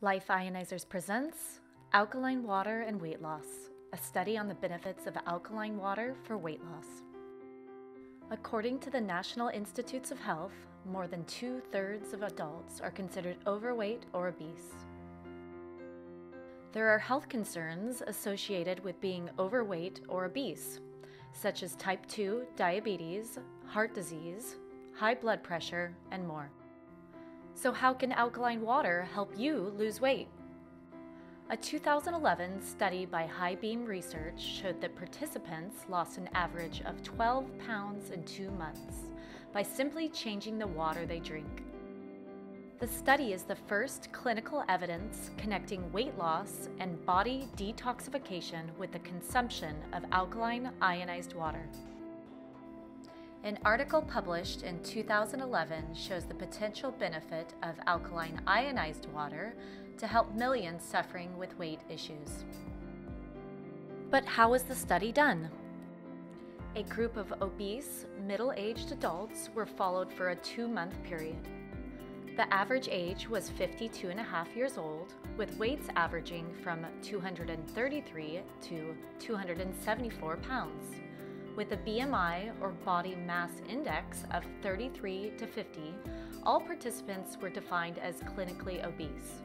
Life Ionizers presents Alkaline Water and Weight Loss, a study on the benefits of alkaline water for weight loss. According to the National Institutes of Health, more than two thirds of adults are considered overweight or obese. There are health concerns associated with being overweight or obese, such as type 2 diabetes, heart disease, high blood pressure, and more. So, how can alkaline water help you lose weight? A 2011 study by High Beam Research showed that participants lost an average of 12 pounds in two months by simply changing the water they drink. The study is the first clinical evidence connecting weight loss and body detoxification with the consumption of alkaline ionized water. An article published in 2011 shows the potential benefit of alkaline ionized water to help millions suffering with weight issues. But how was the study done? A group of obese, middle aged adults were followed for a two month period. The average age was 52 and a half years old, with weights averaging from 233 to 274 pounds with a BMI or body mass index of 33 to 50, all participants were defined as clinically obese.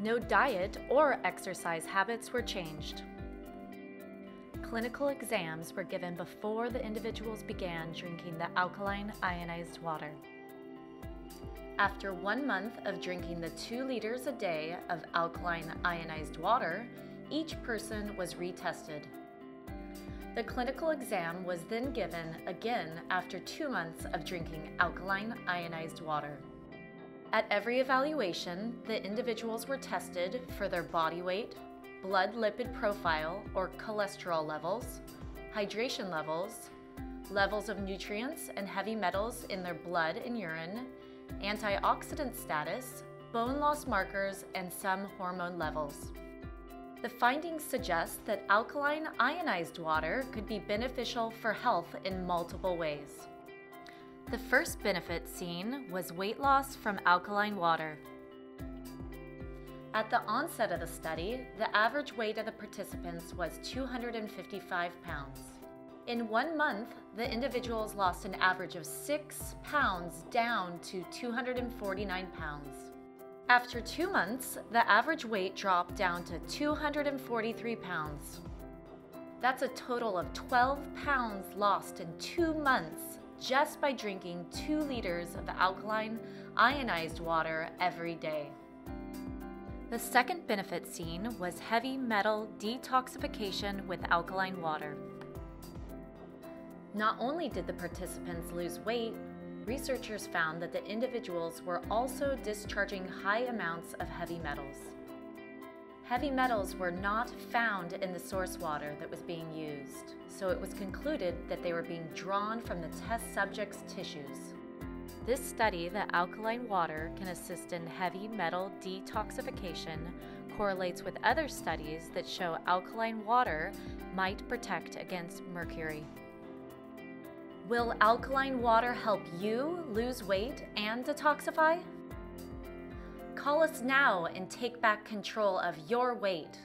No diet or exercise habits were changed. Clinical exams were given before the individuals began drinking the alkaline ionized water. After one month of drinking the two liters a day of alkaline ionized water, each person was retested the clinical exam was then given again after two months of drinking alkaline ionized water. At every evaluation, the individuals were tested for their body weight, blood lipid profile or cholesterol levels, hydration levels, levels of nutrients and heavy metals in their blood and urine, antioxidant status, bone loss markers, and some hormone levels. The findings suggest that alkaline ionized water could be beneficial for health in multiple ways. The first benefit seen was weight loss from alkaline water. At the onset of the study, the average weight of the participants was 255 pounds. In one month, the individuals lost an average of 6 pounds down to 249 pounds. After two months, the average weight dropped down to 243 pounds. That's a total of 12 pounds lost in two months just by drinking two liters of alkaline ionized water every day. The second benefit seen was heavy metal detoxification with alkaline water. Not only did the participants lose weight, researchers found that the individuals were also discharging high amounts of heavy metals. Heavy metals were not found in the source water that was being used, so it was concluded that they were being drawn from the test subjects' tissues. This study that alkaline water can assist in heavy metal detoxification correlates with other studies that show alkaline water might protect against mercury. Will alkaline water help you lose weight and detoxify? Call us now and take back control of your weight.